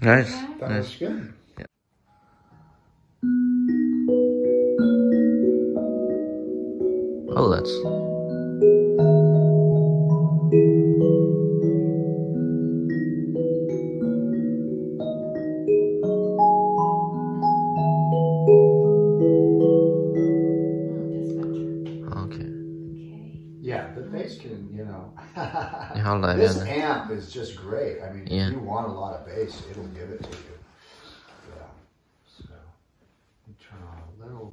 Nice. That nice. was good. Oh, that's. Bass can, you know. This amp is just great. I mean, Yeah. if you want a lot of bass, it'll give it to you. Yeah. So, let me turn on a little.